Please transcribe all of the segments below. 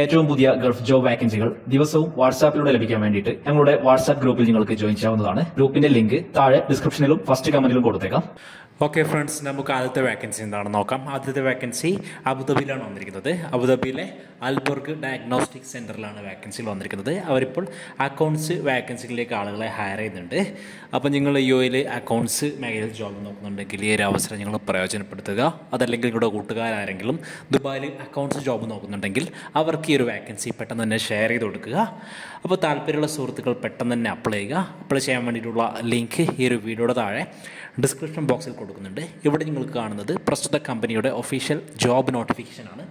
ഏറ്റവും പുതിയ Gulf job വാക്കൻസികൾ ദിവസവും വാട്സാപ്പിലൂടെ ലഭിക്കാൻ വേണ്ടിയിട്ട് ഞങ്ങളുടെ വാട്സാപ്പ് ഗ്രൂപ്പിൽ നിങ്ങൾക്ക് ജോയിൻ ചെയ്യാവുന്നതാണ്. ഗ്രൂപ്പിന്റെ ലിങ്ക് താഴെ ഡിസ്ക്രിപ്ഷനിലും ഫസ്റ്റ് കമന്റിലും കൊടുത്തേക്കാം. ഓക്കെ ഫ്രണ്ട്സ് നമുക്ക് ആദ്യത്തെ വാക്കൻസി എന്താണെന്ന് നോക്കാം. ആദ്യത്തെ വാക്കൻസി അബുദാബിയിലാണ് വന്നിരിക്കുന്നത്. അബുദാബിയിലെ അൽബർഗ് ഡയഗ്നോസ്റ്റിക് സെന്ററിലാണ് വാക്കൻസികൾ വന്നിരിക്കുന്നത്. അവരിപ്പോൾ അക്കൗണ്ട്സ് വാക്കൻസികളിലേക്ക് ആളുകളെ ഹയർ ചെയ്യുന്നുണ്ട്. അപ്പോൾ നിങ്ങൾ യു എയിൽ അക്കൗണ്ട്സ് മേഖലയിൽ ജോബ് നോക്കുന്നുണ്ടെങ്കിൽ ഈ ഒരു അവസരം നിങ്ങൾ പ്രയോജനപ്പെടുത്തുക. അതല്ലെങ്കിൽ നിങ്ങളുടെ കൂട്ടുകാരാരെങ്കിലും ദുബായിൽ അക്കൗണ്ട്സ് ജോബ് നോക്കുന്നുണ്ടെങ്കിൽ അവർക്ക് ഈ ഒരു വാക്കൻസി പെട്ടെന്ന് തന്നെ ഷെയർ ചെയ്ത് കൊടുക്കുക. അപ്പോൾ താല്പര്യമുള്ള സുഹൃത്തുക്കൾ പെട്ടെന്ന് തന്നെ അപ്ലൈ ചെയ്യുക. അപ്ലൈ ചെയ്യാൻ വേണ്ടിയിട്ടുള്ള ലിങ്ക് ഈ ഒരു വീഡിയോയുടെ താഴെ ഡിസ്ക്രിപ്ഷൻ ബോക്സിൽ കൊടുക്കുന്നുണ്ട്. ഇവിടെ നിങ്ങൾ കാണുന്നത് പ്രസ്തുത കമ്പനിയുടെ ഒഫീഷ്യൽ ജോബ് നോട്ടിഫിക്കേഷനാണ്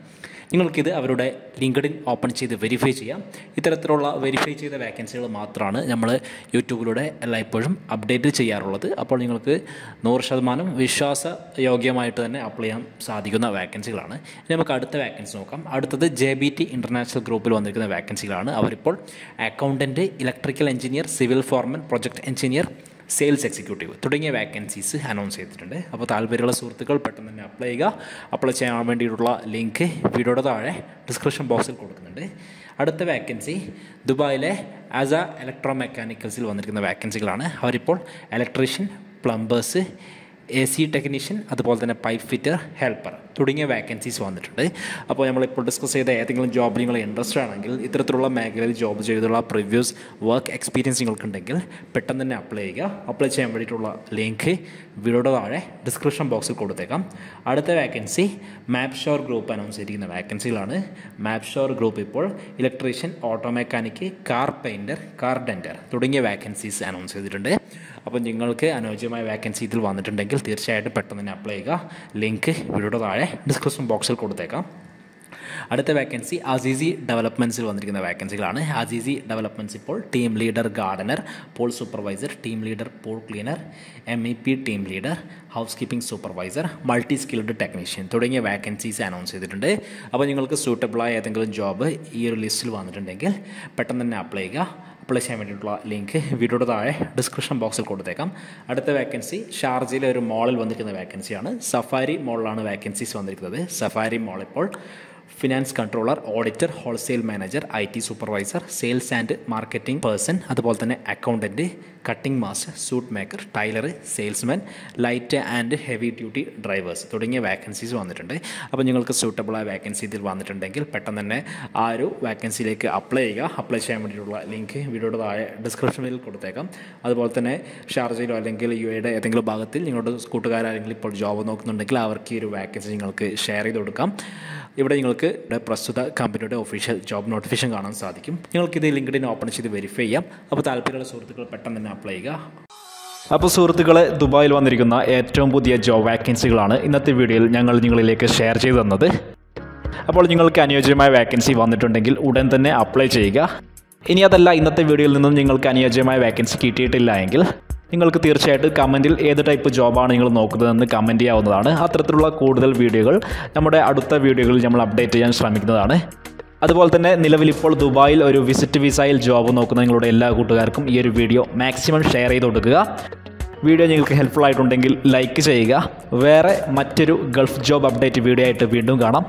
നിങ്ങൾക്കിത് അവരുടെ ലിങ്ക്ഡിൻ ഓപ്പൺ ചെയ്ത് വെരിഫൈ ചെയ്യാം. ഇത്തരത്തിലുള്ള വെരിഫൈ ചെയ്ത വാക്കൻസികൾ മാത്രമാണ് നമ്മൾ യൂട്യൂബിലൂടെ എല്ലായ്പ്പോഴും അപ്ഡേറ്റ് ചെയ്യാറുള്ളത്. അപ്പോൾ നിങ്ങൾക്ക് നൂറ് ശതമാനം വിശ്വാസയോഗ്യമായിട്ട് തന്നെ അപ്ലൈ ചെയ്യാൻ സാധിക്കുന്ന വാക്കൻസികളാണ് ഇനി നമുക്ക് അടുത്ത വാക്കൻസി നോക്കാം. അടുത്തത് ജെ ബി ടി ഇന്റർനാഷണൽ ഗ്രൂപ്പിൽ വന്നിരിക്കുന്ന വാക്കൻസികളാണ് അവരിപ്പോൾ accountant electrical engineer civil foreman project engineer sales executive തുടങ്ങിയ വാക്കൻസീസ് അനൗൺസ് ചെയ്തിട്ടുണ്ട്. അപ്പോൾ താല്പര്യമുള്ള സുഹൃത്തുക്കൾ പെട്ടെന്ന് തന്നെ അപ്ലൈ ചെയ്യുക. അപ്ലൈ ചെയ്യാൻ വേണ്ടിയിട്ടുള്ള ലിങ്ക് വീഡിയോയുടെ താഴെ ഡിസ്ക്രിപ്ഷൻ ബോക്സിൽ കൊടുക്കുന്നുണ്ട്. അടുത്ത വാക്കൻസി ദുബായിലെ ആസ് എ ഇലക്ട്രോ മെക്കാനിക്കൽസിൽ വന്നിരിക്കുന്ന വാക്കൻസികളാണ് അവരിപ്പോൾ electrician plumbers A C technician അതുപോലെ തന്നെ പൈപ്പ് ഫിറ്റർ ഹെൽപ്പർ തുടങ്ങിയ വാക്കൻസീസ് വന്നിട്ടുണ്ട്. അപ്പോൾ നമ്മളിപ്പോൾ ഡിസ്കസ് ചെയ്ത ഏതെങ്കിലും ജോബ് നിങ്ങൾ ഇൻട്രസ്റ്റ് ആണെങ്കിൽ ഇത്തരത്തിലുള്ള മേഖലയിൽ ജോബ് ചെയ്തുള്ള പ്രിവ്യൂസ് വർക്ക് എക്സ്പീരിയൻസ് നിങ്ങൾക്കുണ്ടെങ്കിൽ പെട്ടെന്ന് തന്നെ അപ്ലൈ ചെയ്യുക. അപ്ലൈ ചെയ്യാൻ വേണ്ടിയിട്ടുള്ള ലിങ്ക് വീഡിയോയുടെ താഴെ ഡിസ്ക്രിപ്ഷൻ ബോക്സിൽ കൊടുത്തേക്കാം. അടുത്ത vacancy Map Shore Group announce ചെയ്തിരിക്കുന്ന വാക്കൻസികളാണ് മാപ് ഷോർ ഗ്രൂപ്പ് ഇപ്പോൾ electrician auto mechanic car painter car denter തുടങ്ങിയ വാക്കൻസീസ് അനൗൺസ് ചെയ്തിട്ടുണ്ട്. അപ്പോൾ നിങ്ങൾക്ക് അനുയോജ്യമായ വേക്കൻസി ഇതിൽ വന്നിട്ടുണ്ടെങ്കിൽ തീർച്ചയായിട്ടും പെട്ടെന്ന് തന്നെ അപ്ലൈ ചെയ്യുക. ലിങ്ക് വീഡിയോയുടെ താഴെ ഡിസ്ക്രിപ്ഷൻ ബോക്സിൽ കൊടുത്തേക്കാം. അടുത്ത വേക്കൻസി അസീസി ഡെവലപ്മെന്റ്സിൽ വന്നിരിക്കുന്ന വേക്കൻസികളാണ് അസീസി ഡെവലപ്മെന്റ്സ് ഇപ്പോൾ team leader gardener pool supervisor team leader pool cleaner M E P team leader housekeeping supervisor multi skilled technician തുടങ്ങിയ വേക്കൻസീസ് അനൗൺസ് ചെയ്തിട്ടുണ്ട്. അപ്പോൾ നിങ്ങൾക്ക് സൂട്ടബിളായ ഏതെങ്കിലും ജോബ് ഈ ഒരു ലിസ്റ്റിൽ വന്നിട്ടുണ്ടെങ്കിൽ പെട്ടെന്ന് തന്നെ അപ്ലൈ ചെയ്യുക. അപ്ലൈ ചെയ്യാൻ വേണ്ടിയിട്ടുള്ള ലിങ്ക് വീഡിയോയുടെ താഴെ ഡിസ്ക്രിപ്ഷൻ ബോക്സിൽ കൊടുത്തേക്കാം. അടുത്ത വേക്കൻസി ഷാർജയിലെ ഒരു മോളിൽ വന്നിരിക്കുന്ന വേക്കൻസിയാണ് സഫാരി മോളിലാണ് വേക്കൻസീസ് വന്നിരിക്കുന്നത്. സഫാരി മോൾ ഇപ്പോൾ finance controller auditor wholesale manager I T supervisor sales and marketing person അതുപോലെ തന്നെ accountant cutting master suit maker tailor salesman light and heavy duty drivers തുടങ്ങിയ വാക്കൻസീസ് വന്നിട്ടുണ്ട്. അപ്പോൾ നിങ്ങൾക്ക് സൂട്ടബിളായ വാക്കൻസി ഇതിൽ വന്നിട്ടുണ്ടെങ്കിൽ പെട്ടെന്ന് തന്നെ ആ ഒരു വാക്കൻസിയിലേക്ക് അപ്ലൈ ചെയ്യുക. അപ്ലൈ ചെയ്യാൻ വേണ്ടിയിട്ടുള്ള ലിങ്ക് വീഡിയോയുടെ താഴെ ഡിസ്ക്രിപ്ഷനിൽ കൊടുത്തേക്കാം. അതുപോലെ തന്നെ ഷാർജയിലോ അല്ലെങ്കിൽ യു എയുടെ ഏതെങ്കിലും ഭാഗത്തിൽ നിങ്ങളുടെ കൂട്ടുകാരാരെങ്കിലും ഇപ്പോൾ ജോബ് നോക്കുന്നുണ്ടെങ്കിൽ അവർക്ക് ഈ ഒരു വാക്കൻസി നിങ്ങൾക്ക് ഷെയർ ചെയ്ത് കൊടുക്കാം. ഇവിടെ നിങ്ങൾക്ക് പ്രസ്തുത കമ്പനിയുടെ ഒഫീഷ്യൽ ജോബ് നോട്ടിഫിക്കേഷൻ കാണാൻ സാധിക്കും. നിങ്ങൾക്ക് ഇത് ലിങ്ക്ഡിൻ ഓപ്പൺ ചെയ്ത് വെരിഫൈ ചെയ്യാം. അപ്പോൾ താല്പര്യമുള്ള സുഹൃത്തുക്കൾ പെട്ടെന്ന് തന്നെ അപ്ലൈ ചെയ്യുക. അപ്പോൾ സുഹൃത്തുക്കളെ ദുബായിൽ വന്നിരിക്കുന്ന ഏറ്റവും പുതിയ ജോബ് വാക്കൻസികളാണ് ഇന്നത്തെ വീഡിയോയിൽ ഞങ്ങൾ നിങ്ങളിലേക്ക് ഷെയർ ചെയ്തു തന്നത്. അപ്പോൾ നിങ്ങൾക്ക് അനുയോജ്യമായ വാക്കൻസി വന്നിട്ടുണ്ടെങ്കിൽ ഉടൻ തന്നെ അപ്ലൈ ചെയ്യുക. ഇനി അതല്ല ഇന്നത്തെ വീഡിയോയിൽ നിന്നും നിങ്ങൾക്ക് അനുയോജ്യമായ വാക്കൻസി കിട്ടിയിട്ടില്ല എങ്കിൽ നിങ്ങൾക്ക് തീർച്ചയായിട്ടും കമന്റിൽ ഏത് ടൈപ്പ് ജോബാണ് നിങ്ങൾ നോക്കുന്നതെന്ന് കമന്റ് ചെയ്യാവുന്നതാണ്. അത്തരത്തിലുള്ള കൂടുതൽ വീഡിയോകൾ നമ്മുടെ അടുത്ത വീഡിയോകളിൽ നമ്മൾ അപ്ഡേറ്റ് ചെയ്യാൻ ശ്രമിക്കുന്നതാണ്. അതുപോലെ തന്നെ നിലവിൽ ഇപ്പോൾ ദുബായിൽ ഒരു വിസിറ്റ് വിസയിൽ ജോബ് നോക്കുന്ന നിങ്ങളുടെ എല്ലാ കൂട്ടുകാർക്കും ഈ ഒരു വീഡിയോ മാക്സിമം ഷെയർ ചെയ്ത് കൊടുക്കുക. വീഡിയോ നിങ്ങൾക്ക് ഹെൽപ്ഫുൾ ആയിട്ടുണ്ടെങ്കിൽ ലൈക്ക് ചെയ്യുക. വേറെ മറ്റൊരു ഗൾഫ് ജോബ് അപ്ഡേറ്റ് വീഡിയോ ആയിട്ട് വീണ്ടും കാണാം.